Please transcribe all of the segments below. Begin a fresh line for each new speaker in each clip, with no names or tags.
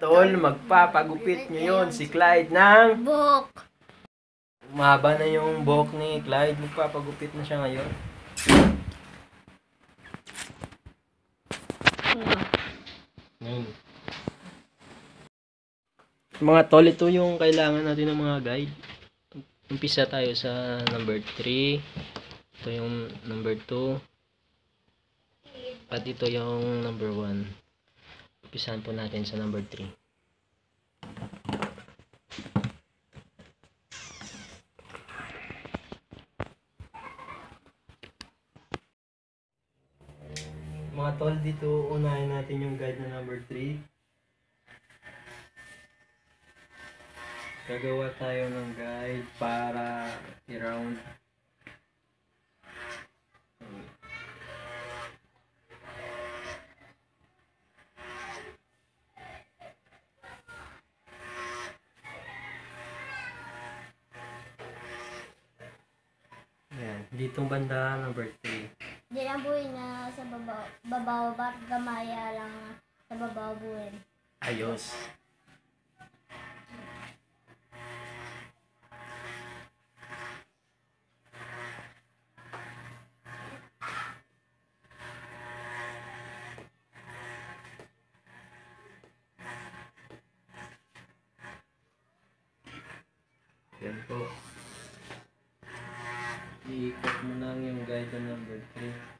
tol, magpapagupit ngayon si Clyde ng
Book.
Mahaba na yung buhok ni Clyde. Magpapagupit na siya ngayon. Ngayon. Mga tol, ito yung kailangan natin ng mga guide. Umpisa tayo sa number 3. Ito yung number 2. At ito yung number 1. Umpisahan po natin sa number 3. Mga tol, dito unahin natin yung guide na number 3. Gagawa tayo ng guide para i-round. Yan, ditong banda number 3.
Di lang buhay na sa babaw. Babaw ba't gamaya lang sa babaw buhay.
Ayos. Yan po. Number 3.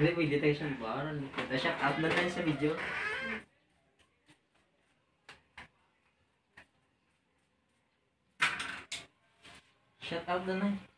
hindi. Pwede tayo siyang bar. Shout out na tayo sa video. Shout out na na.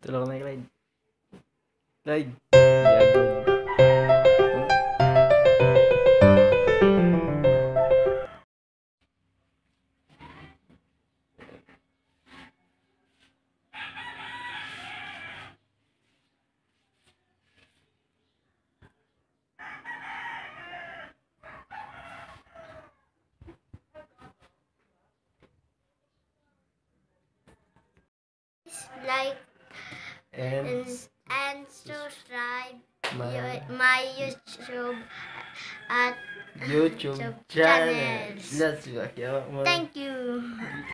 Tulog na Clyde. Clyde. Yago.
Like
And
and, and subscribe
my
my YouTube at
YouTube
YouTube
channel. Let's go.
Thank you.